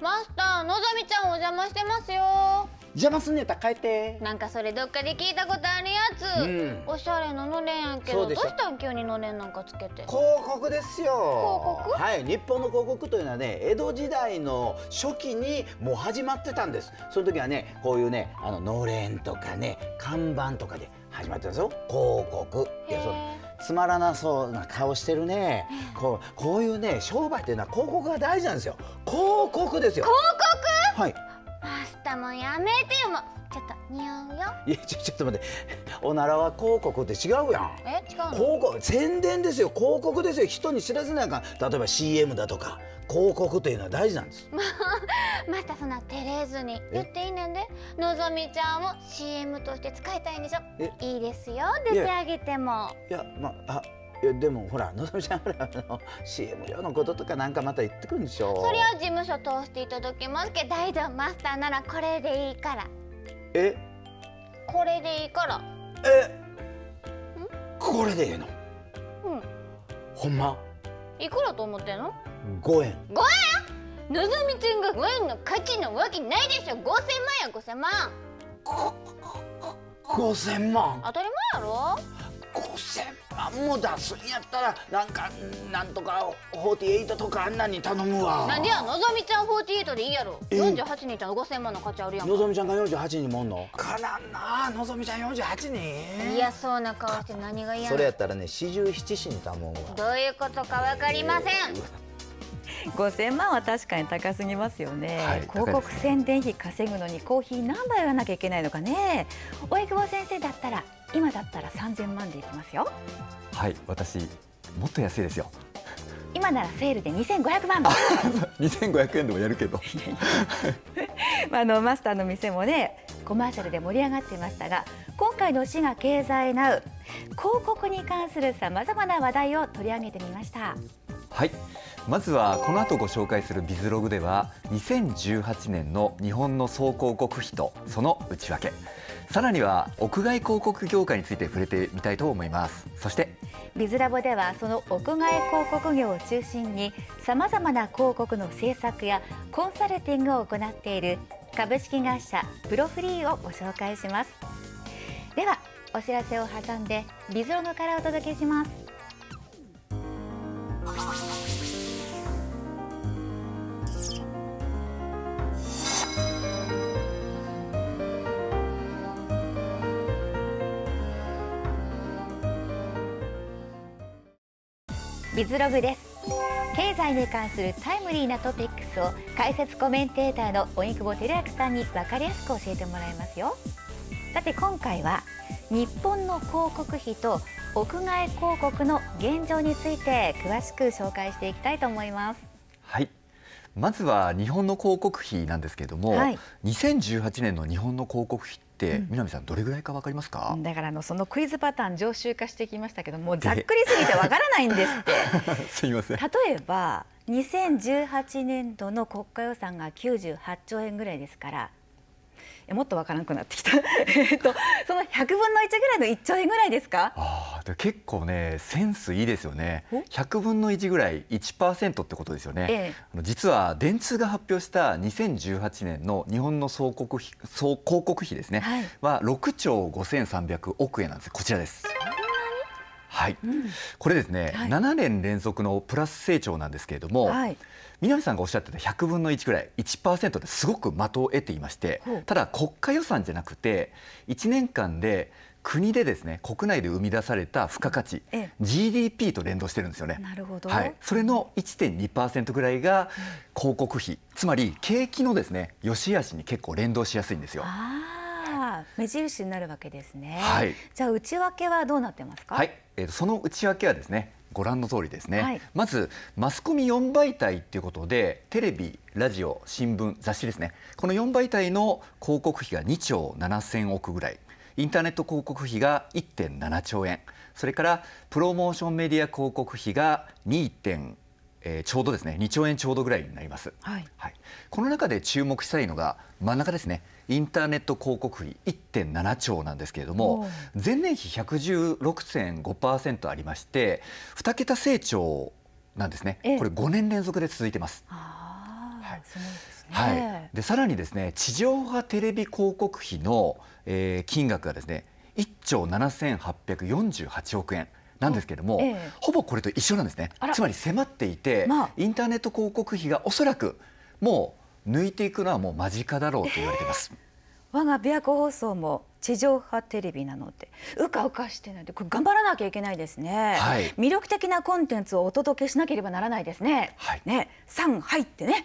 マスターのぞみちゃんお邪魔してますよ。邪魔すんねやったら帰って。なんかそれどっかで聞いたことあるやつ、うん。おしゃれなのれんやけそうでしょ。どどうしたん？急にのれんなんかつけて。広告ですよ。広告？はい日本の広告というのはね江戸時代の初期にもう始まってたんです。その時はねこういうねあののれんとかね看板とかで始まってたんですよ。広告いやそうへつまらなそうな顔してるね。こうこういうね商売っていうのは広告が大事なんですよ。広告ですよ。広告？はいマスターもやめてよもう。ちょっと似合うよ。いやちょちょっと待って。おならは広告って違うやん。え違うの？広告宣伝ですよ。広告ですよ。人に知らせなあかん。例えば CM だとか。広告というのは大事なんです。マスターそんな照れずに。言っていいねんで。のぞみちゃんを CM として使いたいんでしょ？え？いいですよ。出てあげても。いやまあいやでもほらのぞみちゃんほらあの CM 用のこととかなんかまた言ってくるんでしょそれは事務所通していただきますけど大丈夫マスターならこれでいいから。え？これでいいから。え？これでええの？うん。ほんま？いくらと思ってんの？5円。のぞみちゃんがワインの価値なわけないでしょ。5000万や5000万。5000万。当たり前やろ5000万も出すんやったらなんかなんとか48とかあんなに頼むわ。なんでやのぞみちゃん48でいいやろ。え？48人いたら5000万の価値あるやんか。のぞみちゃんが48人もおんの？からんなのぞみちゃん48人嫌そうな顔して何が嫌それやったらね四十七士に頼むわ。どういうことかわかりません。5000万は確かに高すぎますよね、はい広告宣伝費稼ぐのにコーヒー何杯売らなきゃいけないのかね。大久保先生だったら今だったら3000万でいきますよ。はい私もっと安いですよ。今ならセールで2500万2500円でもやるけど。あのマスターの店もねコマーシャルで盛り上がっていましたが今回の滋賀経済ナウ広告に関するさまざまな話題を取り上げてみました。はい。まずはこの後ご紹介するビズログでは2018年の日本の総広告費とその内訳さらには屋外広告業界について触れてみたいと思います。そしてビズラボではその屋外広告業を中心にさまざまな広告の制作やコンサルティングを行っている株式会社プロフリーをご紹介します。ではお知らせを挟んでビズログからお届けします。ビズログです。経済に関するタイムリーなトピックスを解説コメンテーターの荻窪照明さんに分かりやすく教えてもらいますよ。さて今回は日本の広告費と屋外広告の現状について詳しく紹介していきたいと思います。はい。まずは日本の広告費なんですけれども、はい。2018年の日本の広告費南さんどれぐらいかわかりますか、だからあのそのクイズパターン常習化してきましたけどもうざっくりすぎてわからないんですって。すみません。例えば2018年度の国家予算が98兆円ぐらいですからえもっとわからなくなってきた えっとその100分の1ぐらいの1兆円ぐらいですか？ああ、で結構ねセンスいいですよねお？100分の1ぐらい1%ってことですよね。ええあの実は電通が発表した2018年の日本の総国費総広告費ですね、はいは6兆5300億円なんです。こちらです。はい、これですね、はい。7年連続のプラス成長なんですけれども、はい。南さんがおっしゃってた100分の1ぐらい1%ってすごく的を得ていましてただ国家予算じゃなくて1年間で国でですね国内で生み出された付加価値、ええ。GDP と連動してるんですよね。なるほど、はい、それの1.2%ぐらいが広告費、つまり景気のですね良し悪しに結構連動しやすいんですよ。ああ目印になるわけですね、はい。じゃあ内訳はどうなってますか？はい、えーとその内訳はですねご覧の通りですね、はい。まずマスコミ4媒体っていうことでテレビラジオ新聞雑誌ですね。この4媒体の広告費が2兆7000億ぐらい。インターネット広告費が1.7兆円。それからプロモーションメディア広告費が 2. 点、えーちょうどですね2兆円ちょうどぐらいになります。はい。はい、この中で注目したいのが真ん中ですね。インターネット広告費1.7兆なんですけれどおもう前年比116.5%ありまして2桁成長なんですね。ええ。これ5年連続で続いてます。はい。はい、でさらにですね地上波テレビ広告費の、えー、金額がですね1兆7848億円なんですけれども、ええ、ほぼこれと一緒なんですね。つまり迫っていて、まあ、インターネット広告費がおそらくもう抜いていくのはもう間近だろうと言われています。え我が琵琶湖放送も地上波テレビなのでうかうかしてないでこれ頑張らなきゃいけないですね、はい、魅力的なコンテンツをお届けしなければならないですね、はい、ね。三入ってね。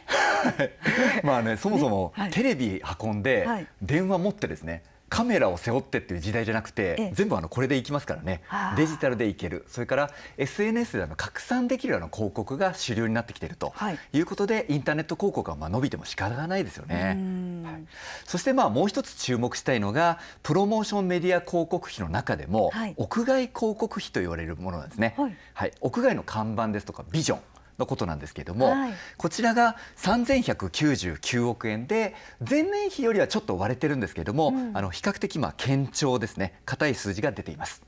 まあねそもそも、テレビ運んで、電話持ってですねカメラを背負ってっていう時代じゃなくて、全部あのこれでいきますからね。デジタルでいける。それから SNS であの拡散できるような広告が主流になってきていると。い。うことで、インターネット広告はまあ伸びても仕方がないですよね、はい、そしてまあもう一つ注目したいのがプロモーションメディア広告費の中でも、屋外広告費と言われるものなんですね、はい、はい、屋外の看板ですとかビジョンのことなんですけれども、はい、こちらが3199億円で前年比よりはちょっと割れてるんですけれども、うん、あの比較的まあ堅調ですね。硬い数字が出ています。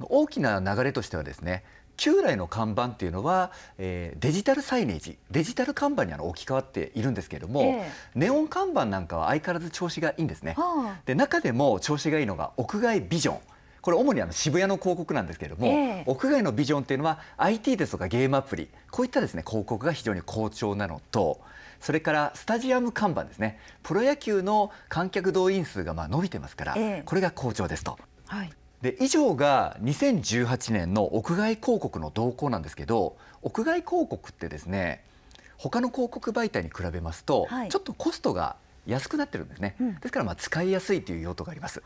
大きな流れとしてはですね旧来の看板っていうのは、えー、デジタルサイネージデジタル看板にあの置き換わっているんですけれども、えー、ネオン看板なんかは相変わらず調子がいいんですね。はあ、で中でも調子がいいのが屋外ビジョンこれ主にあの渋谷の広告なんですけれども、えー、屋外のビジョンっていうのは IT ですとかゲームアプリこういったですね広告が非常に好調なのとそれからスタジアム看板ですね。プロ野球の観客動員数がまあ伸びてますから、えー、これが好調ですと。はい。で以上が2018年の屋外広告の動向なんですけど屋外広告ってですね他の広告媒体に比べますと、はい、ちょっとコストが安くなってるんですね、うん、ですからまあ使いやすいという用途があります。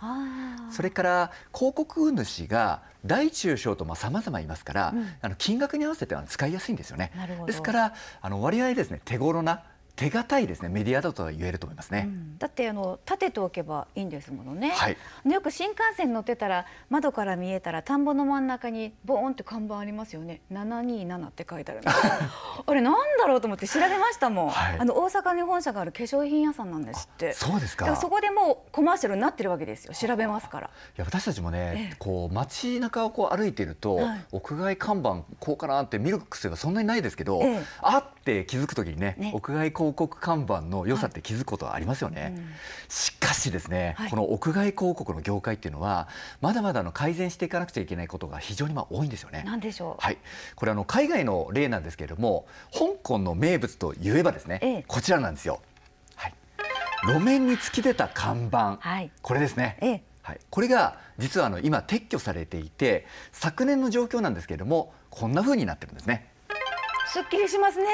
それから広告主が大中小とまあ様々いますから、うん、あの金額に合わせては使いやすいんですよね。ですからあの割合ですね手頃な手堅いですねメディアだとは言えると思いますね、うん、だってあの立てておけばいいんですものね、はい、よく新幹線乗ってたら窓から見えたら田んぼの真ん中にボーンって看板ありますよね。727って書いてある あれなんだろうと思って調べましたもん、はい、あの大阪に本社がある化粧品屋さんなんですって。そうですか。そこでもうコマーシャルになってるわけですよ。調べますから。いや私たちもね、ええ、こう街中をこう歩いていると、はい、屋外看板こうかなって見る癖がそんなにないですけど、え、あって気づくときにね、ね、屋外広告看板の良さって気づくことはありますよね、はい。うん、しかしですね、はい、この屋外広告の業界っていうのはまだまだの改善していかなくちゃいけないことが非常にまあ多いんですよね。なんでしょう？はい、これあの海外の例なんですけれども、香港の名物といえばですね、ええ、こちらなんですよ。はい、路面に突き出た看板、はい、これですね。ええ。はい、これが実はあの今撤去されていて昨年の状況なんですけれどもこんな風になってるんですね。すっきりしますね。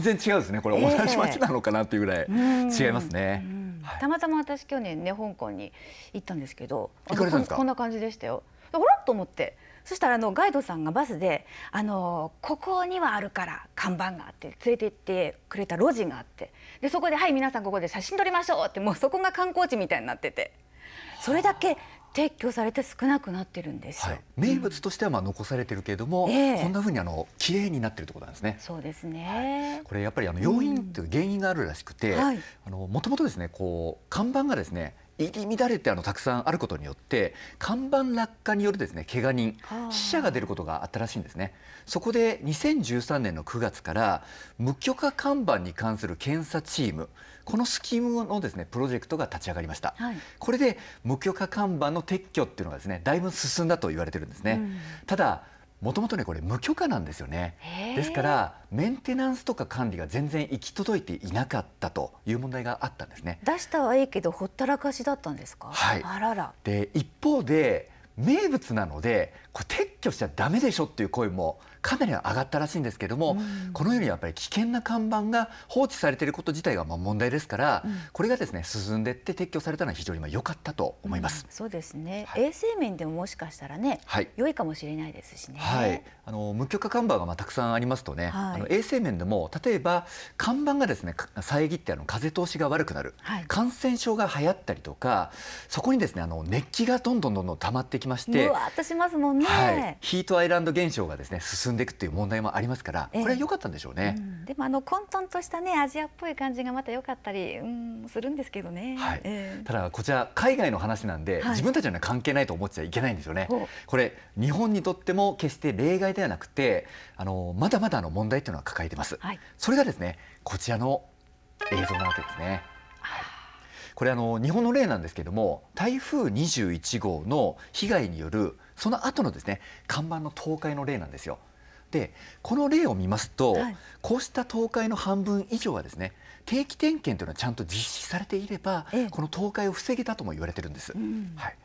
全然違うですね。これ同じ街なのかなっていうぐらい違いますね。はい、たまたま私去年ね香港に行ったんですけど、こんな感じでしたよ。ほらっと思って。そしたらあのガイドさんがバスであのここにはあるから看板があって連れて行ってくれた路地があってでそこではい皆さんここで写真撮りましょうってもうそこが観光地みたいになっててそれだけ撤去されて少なくなってるんですはい、名物としてはまあ残されてるけれども、うん、こんなふうにあの綺麗になってるってことなんですね。そうですね。はい、これやっぱりあの要因という原因があるらしくて、もともとですねこう看板がですね入り乱れてあのたくさんあることによって看板落下によるですね怪我人死者が出ることがあったらしいんですね。そこで2013年の9月から無許可看板に関する検査チームこのスキームのですねプロジェクトが立ち上がりました、はい、これで無許可看板の撤去っていうのがですねだいぶ進んだと言われてるんですね、うん、ただもともとねこれ無許可なんですよね。ですからメンテナンスとか管理が全然行き届いていなかったという問題があったんですね。出したはいいけどほったらかしだったんですか？はい。あらら。で一方で名物なのでこれ撤去しちゃダメでしょっていう声もかなり上がったらしいんですけれども、うん、このようにやっぱり危険な看板が放置されていること自体がまあ問題ですから、うん、これがですね進んでいって撤去されたのは非常に良かったと思います、うん、そうですね、はい、衛生面でももしかしたらね、はい、良いかもしれないですしね、はい、あの無許可看板がまあたくさんありますとね、はい、あの衛生面でも例えば看板がですね遮ってあの風通しが悪くなる、感染症が流行ったりとかそこにですねあの熱気がどんどんどんどん溜まってきましてうわっとしますもんね、ヒートアイランド現象がですね進んでいくっていう問題もありますから、これは良かったんでしょうね、うん、でもあの混沌としたねアジアっぽい感じがまた良かったり、うん、するんですけどね、はい。えー、ただこちら海外の話なんで、はい、自分たちには関係ないと思っちゃいけないんですよね。これ日本にとっても決して例外ではなくてあのまだまだの問題というのは抱えてます、はい、それがですねこちらの映像なわけですね。はい、これあの日本の例なんですけども台風21号の被害によるその後のですね看板の倒壊の例なんですよ。でこの例を見ますと、はい、こうした倒壊の半分以上はですね定期点検というのはちゃんと実施されていれば、ええ、この倒壊を防げたとも言われてるんです。うん、はい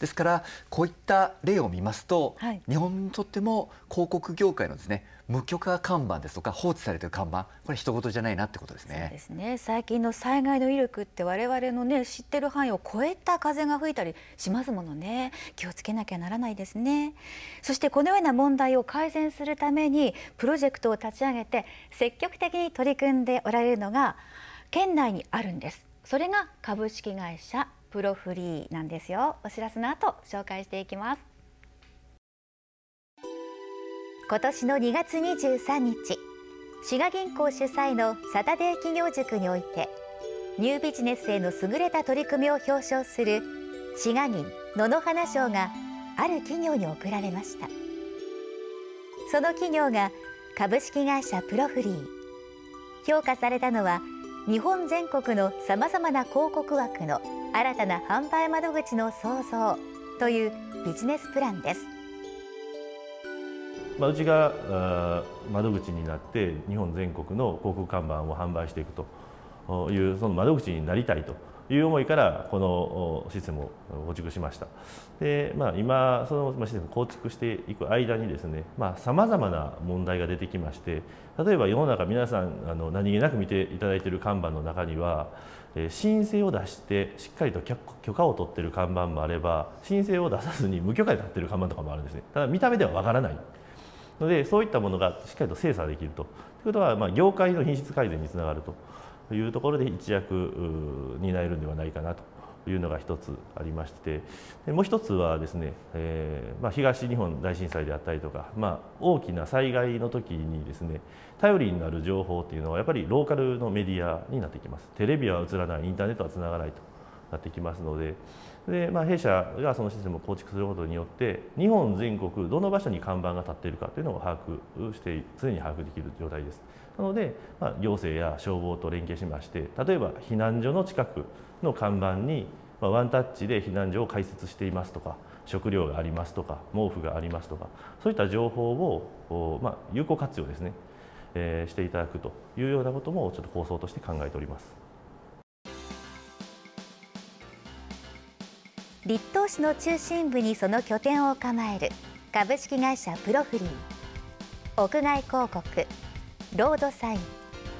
ですからこういった例を見ますと、はい、日本にとっても広告業界のですね無許可看板ですとか放置されている看板これ一言じゃないなってことですね。そうですね最近の災害の威力って我々のね知ってる範囲を超えた風が吹いたりしますものね気をつけなきゃならないですね。そしてこのような問題を改善するためにプロジェクトを立ち上げて積極的に取り組んでおられるのが県内にあるんです。それが株式会社プロフリーなんですよ。お知らせの後紹介していきます。今年の2月23日滋賀銀行主催のサタデー企業塾においてニュービジネスへの優れた取り組みを表彰する滋賀銀野々花賞がある企業に贈られました。その企業が株式会社プロフリー。評価されたのは日本全国のさまざまな広告枠の新たな販売窓口の創造というビジネスプランです。まあ、うちが窓口になって日本全国の広告看板を販売していくというその窓口になりたいという思いからこのシステムを構築しましたで、まあ、今そのシステムを構築していく間にですねさまざ、まな問題が出てきまして例えば世の中皆さんあの何気なく見ていただいている看板の中には申請を出してしっかりと許可を取ってる看板もあれば申請を出さずに無許可で立ってる看板とかもあるんですね。ただ見た目ではわからないのでそういったものがしっかりと精査できると。いうことは、まあ、業界の品質改善につながるというところで一躍担えるんではないかなと。いうのが一つありましてもう一つはですね、えーまあ、東日本大震災であったりとか、まあ、大きな災害の時にですね頼りになる情報っていうのはやっぱりローカルのメディアになってきますテレビは映らないインターネットはつながないとなってきますのでで、まあ、弊社がそのシステムを構築することによって日本全国どの場所に看板が立っているかというのを把握して常に把握できる状態です。なので、まあ、行政や消防と連携しまして例えば避難所の近くの看板に、まあ、ワンタッチで避難所を開設していますとか食料がありますとか毛布がありますとかそういった情報を、まあ、有効活用ですね、えー、していただくというようなこともちょっと構想として考えております。立東市の中心部にその拠点を構える株式会社プロフリー屋外広告ロードサイン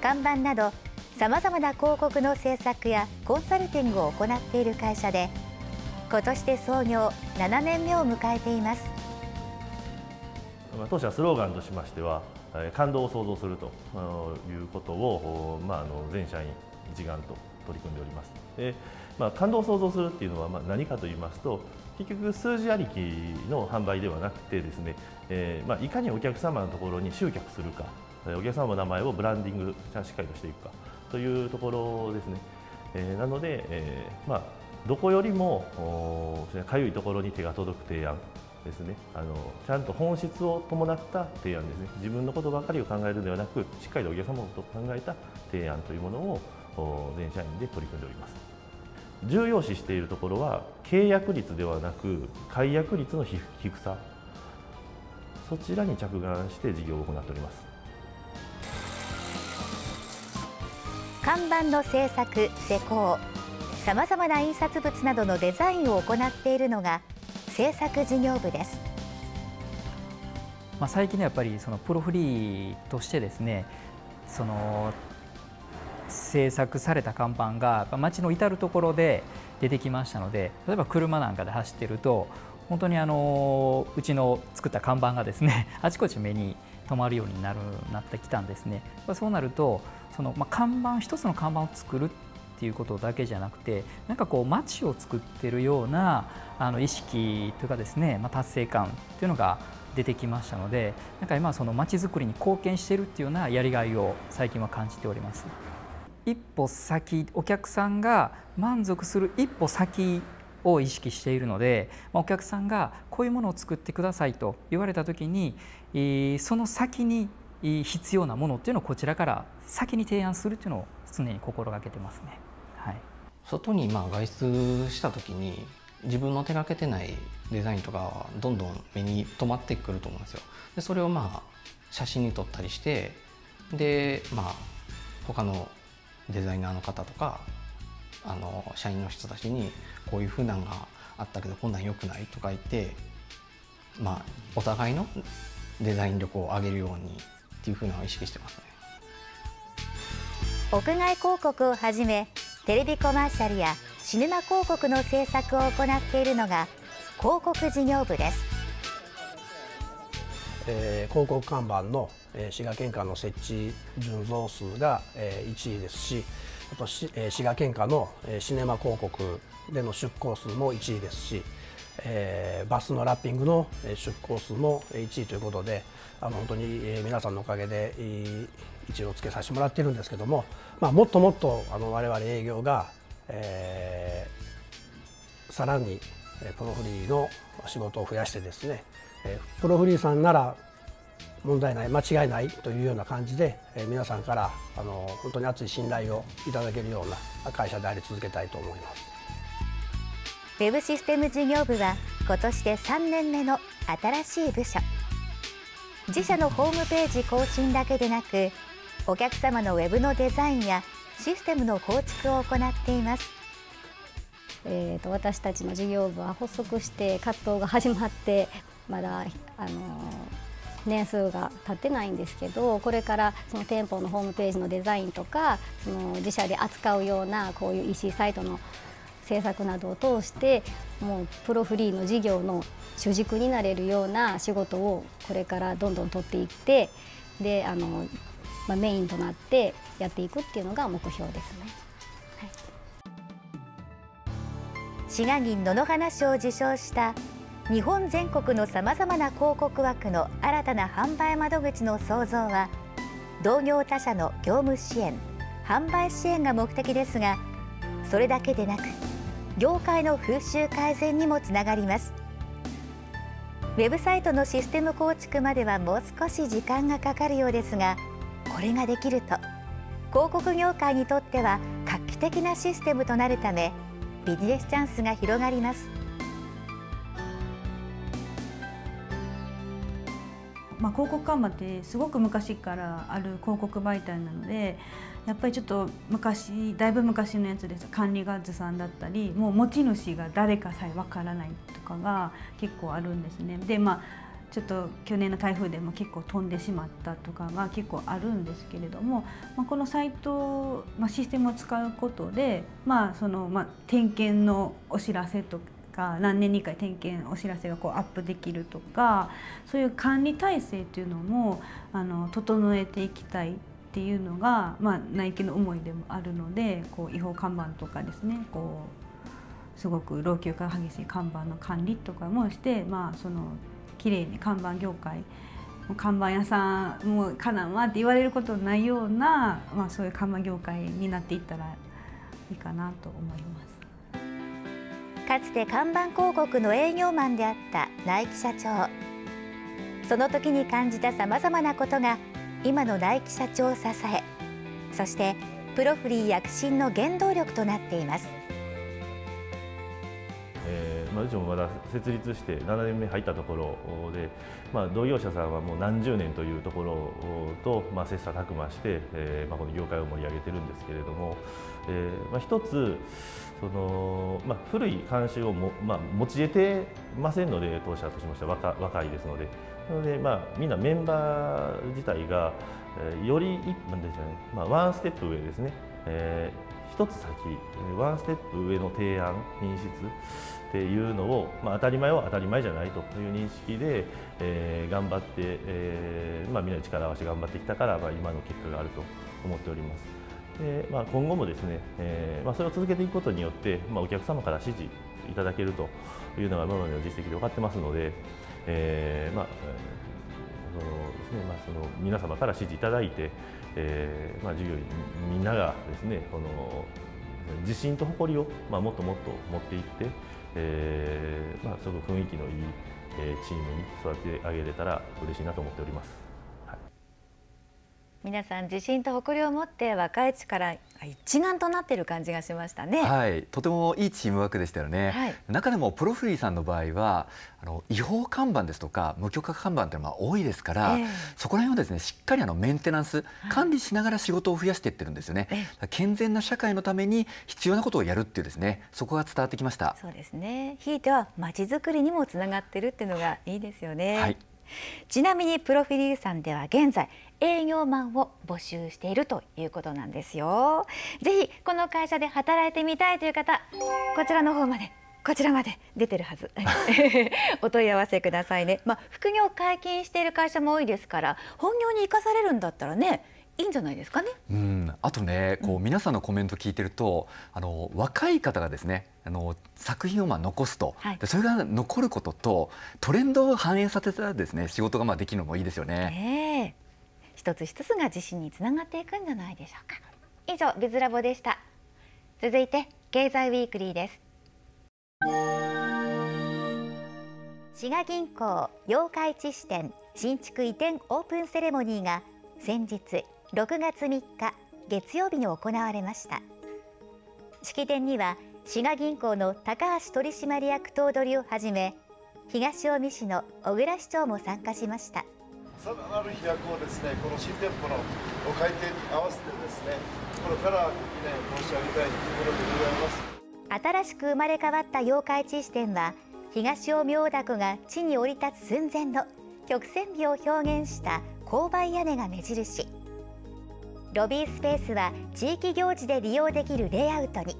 看板などさまざまな広告の制作やコンサルティングを行っている会社で今年で創業7年目を迎えています。当社スローガンとしましては感動を創造するということを、まあ、あの全社員一丸と取り組んでおります。で、まあ、感動を創造するっていうのはまあ何かと言いますと結局数字ありきの販売ではなくてですね、えーまあ、いかにお客様のところに集客するかお客様の名前をブランディングしっかりとしていくか。というところですね。えー、なので、えーまあ、どこよりもかゆいところに手が届く提案ですね。あのちゃんと本質を伴った提案ですね。自分のことばかりを考えるのではなくしっかりとお客様のことを考えた提案というものを全社員で取り組んでおります。重要視しているところは契約率ではなく解約率の低さ。そちらに着眼して事業を行っております。看板の制作施工さまざまな印刷物などのデザインを行っているのが制作事業部です。まあ、最近やっぱりそのプロフリーとしてですねその制作された看板が街の至る所で出てきましたので例えば車なんかで走ってると本当にあのうちの作った看板がですね あちこち目に止まるようになるなってきたんですね。そうなるとその、まあ、看板一つの看板を作るっていうことだけじゃなくてなんかこう街を作ってるようなあの意識というかですね、まあ、達成感っていうのが出てきましたのでなんか今その街づくりに貢献してるっていうようなやりがいを最近は感じております。一歩先お客さんが満足する一歩先を意識しているので、ま、お客さんがこういうものを作ってくださいと言われた時に、その先に必要なものっていうのをこちらから先に提案するっていうのを常に心がけてますね。はい、外にまあ外出した時に自分の手がけてないデザインとかはどんどん目に留まってくると思うんですよ。でそれをまあ写真に撮ったりしてでまあ他のデザイナーの方とかあの社員の人たちにこういうふうなんがあったけどこんなん良くないとか言ってまあお互いのデザイン力を上げるようにっていうふうなのを意識してますね。屋外広告をはじめテレビコマーシャルやシネマ広告の制作を行っているのが広告事業部です、えー、広告看板の、えー、滋賀県下の設置純増数が、えー、1位ですしあと、え、滋賀県下の、えー、シネマ広告での出向数も1位ですし、えー、バスのラッピングの出向数も1位ということであの本当に、えー、皆さんのおかげで一位をつけさせてもらっているんですけども、まあ、もっともっとあの我々営業が、えー、さらにプロフリーの仕事を増やしてですねプロフリーさんなら問題ない間違いないというような感じで皆さんからあの本当に熱い信頼をいただけるような会社であり続けたいと思います。ウェブシステム事業部は今年で3年目の新しい部署。自社のホームページ更新だけでなくお客様のウェブのデザインやシステムの構築を行っています。えーと、私たちの事業部は発足して活動が始まってまだあの年数が経ってないんですけどこれからその店舗のホームページのデザインとかその自社で扱うようなこういう EC サイトの制作などを通してもうプロフリーの事業の主軸になれるような仕事をこれからどんどん取っていってであの、まあ、メインとなってやっていくっていうのが目標ですね。滋賀銀野々花賞を受賞した日本全国のさまざまな広告枠の新たな販売窓口の創造は同業他社の業務支援販売支援が目的ですがそれだけでなく業界の風習改善にもつながりますウェブサイトのシステム構築まではもう少し時間がかかるようですがこれができると広告業界にとっては画期的なシステムとなるためビジネスチャンスが広がります。まあ、広告看板ってすごく昔からある広告媒体なのでやっぱりちょっと昔だいぶ昔のやつです管理がずさんだったりもう持ち主が誰かさえわからないとかが結構あるんですね。でまあちょっと去年の台風でも結構飛んでしまったとかが結構あるんですけれども、まあ、このサイト、まあ、システムを使うことで、まあそのまあ、点検のお知らせとか何年に1回点検お知らせがこうアップできるとかそういう管理体制というのもあの整えていきたいっていうのが、まあ、ナイキの思いでもあるのでこう違法看板とかですねこうすごく老朽化が激しい看板の管理とかもして、まあ、その綺麗に看板業界看板屋さんもうかなんわって言われることないような、まあ、そういう看板業界になっていったらいいかなと思います。かつて看板広告の営業マンであったナイキ社長。その時に感じたさまざまなことが今のナイキ社長を支えそしてプロフリー躍進の原動力となっています。まあ、うちもまだ設立して7年目入ったところで、まあ、同業者さんはもう何十年というところと、まあ、切磋琢磨して、えーまあ、この業界を盛り上げてるんですけれども、えーまあ、一つその、まあ、古い慣習をも、まあ、持ち得てませんので当社としましては若若いですので。なので、まあ、みんなメンバー自体が、えー、より一分でしょうね、まあ、ワンステップ上ですね、えー、一つ先ワンステップ上の提案品質っていうのを、まあ、当たり前は当たり前じゃないという認識で、えー、頑張って、えーまあ、みんなで力を合わせて頑張ってきたから、まあ、今の結果があると思っております。でまあ、今後もですね、えーまあ、それを続けていくことによって、まあ、お客様から支持いただけるというのが今までの実績で分かってますので、えまそのですねま、その皆様から支持いただいて、えーまあ、従業員みんながですねこの自信と誇りを、まあ、もっともっと持っていって、えーまあ、すごく雰囲気のいい、チームに育て上げれたら嬉しいなと思っております。はい、皆さん自信と誇りを持って若い力一丸となっている感じがしましたね。はい、とてもいいチームワークでしたよね。はい中でもプロフリーさんの場合はあの違法看板ですとか無許可看板というのが多いですから、ええそこら辺をですねしっかりあのメンテナンス管理しながら仕事を増やしていってるんですよね。ええ健全な社会のために必要なことをやるっていうですねそこが伝わってきました。そうですね。ひいてはまちづくりにもつながってるっていうのがいいですよね。はいちなみにプロフィリーさんでは現在営業マンを募集しているということなんですよ。ぜひこの会社で働いてみたいという方、こちらの方まで。こちらまで出てるはず お問い合わせくださいね、まあ、副業解禁している会社も多いですから本業に生かされるんだったらねいいんじゃないですかね。うん、あとね、こう皆さんのコメント聞いてると、あの若い方がですね、あの作品をまあ残すと、はい。でそれが残ることとトレンドを反映させたらですね、仕事がまあできるのもいいですよね。ねえ。一つ一つが自信につながっていくんじゃないでしょうか。以上ビズラボでした。続いて経済ウィークリーです。滋賀銀行八日市支店新築移転オープンセレモニーが先日6月3日月曜日に行われました。式典には滋賀銀行の高橋取締役頭取をはじめ東近江市の小倉市長も参加しました。さらなる飛躍をですねこの新店舗のご開店に合わせてですねこれから記念申し上げたいところでございます。新しく生まれ変わった妖怪地支店は東近江大凧が地に降り立つ寸前の曲線美を表現した勾配屋根が目印ロビースペースは地域行事で利用できるレイアウトに。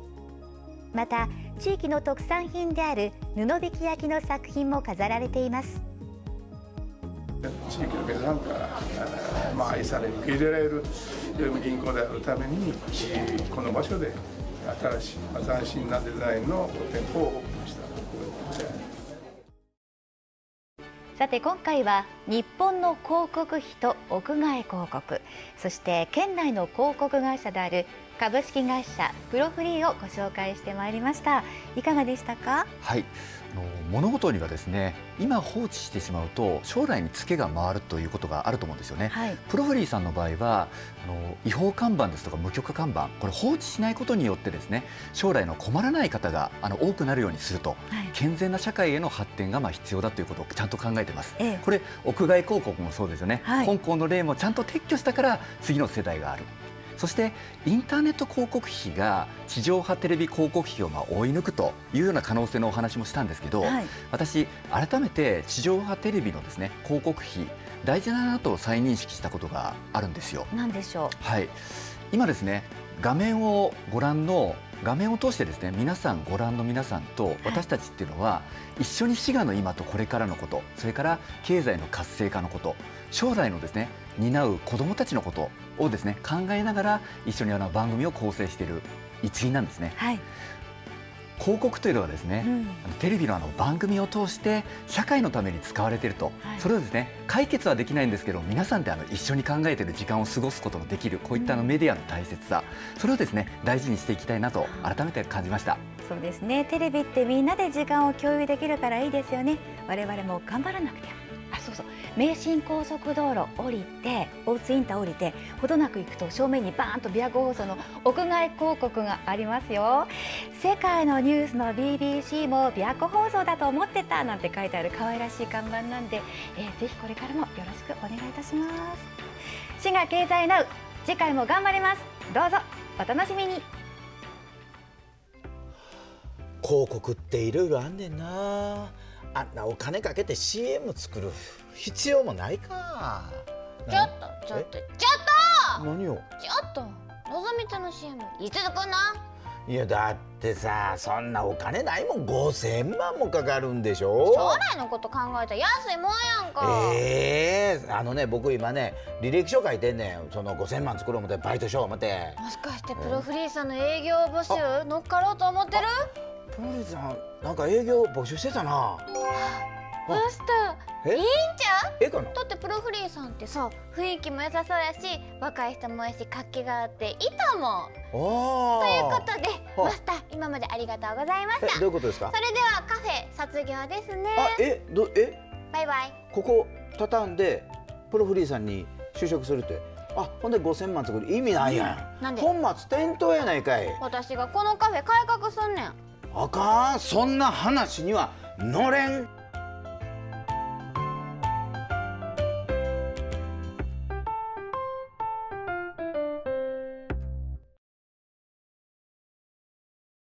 また地域の特産品である布引き焼きの作品も飾られています。地域の皆さんから、まあ、愛され受け入れられる銀行であるためにこの場所で新しいまあ斬新なデザインの店舗をさて今回は日本の広告費と屋外広告。そして県内の広告会社である株式会社プロフリーをご紹介してまいりました。いかがでしたか？はい、の物事にはですね、今放置してしまうと将来にツケが回るということがあると思うんですよね。はい。プロフリーさんの場合はあの違法看板ですとか無許可看板これ放置しないことによってですね将来の困らない方があの多くなるようにすると、はい。健全な社会への発展がまあ必要だということをちゃんと考えてます。ええ。これ屋外広告もそうですよね、はい。香港の例もちゃんと撤去したから次の世代があるそしてインターネット広告費が地上波テレビ広告費をまあ追い抜くというような可能性のお話もしたんですけど、はい。私改めて地上波テレビのですね広告費大事だなと再認識したことがあるんですよ。何でしょはい、今ですね画面をご覧の画面を通してですね皆さんご覧の皆さんと私たちっていうのは、一緒に滋賀の今とこれからのことそれから経済の活性化のこと将来のですね担う子どもたちのことをですね考えながら一緒にあの番組を構成している一員なんですね。うはい、広告というのはですね、うん。テレビのあの番組を通して社会のために使われていると、はい。それをですね解決はできないんですけど皆さんであの一緒に考えている時間を過ごすことのできるこういったあのメディアの大切さ、それをですね大事にしていきたいなと改めて感じました。そうですね。テレビってみんなで時間を共有できるからいいですよね。我々も頑張らなくて。はあそうそう名神高速道路降りて大津インター降りてほどなく行くと正面にバーンと琵琶湖放送の屋外広告がありますよ。世界のニュースの BBC も琵琶湖放送だと思ってたなんて書いてある可愛らしい看板なんで、えーぜひこれからもよろしくお願いいたします。滋賀経済ナウ次回も頑張ります。どうぞお楽しみに。広告っていろいろあんねんな。あんなお金かけて CM 作る。必要もないか。ちょっとちょっとちょっ何を？とちょっとのぞみちゃんの CM いつ作んな？いやだってさそんなお金ないもん。5000万もかかるんでしょ？将来のこと考えたら安いもんやんか、ええあのね僕今ね履歴書書いてんねん。その5000万作ろう思ってバイトしよう思って。もしかしてプロフリーさんの営業募集乗っかろうと思ってる？プーさんなんか営業募集してたな。マスターいいんちゃう？ええかな？だってプロフリーさんってさ雰囲気も良さそうやし若い人もいいし活気があっていいと思う。ということでマスター今までありがとうございました。どういうことですか？それではカフェ卒業ですね。えどえ？バイバイ。ここ畳んでプロフリーさんに就職するって。あほんで五千万作る意味ないやん。なんで？本末転倒やないかい。私がこのカフェ改革すんねん。あかん。そんな話には乗れん。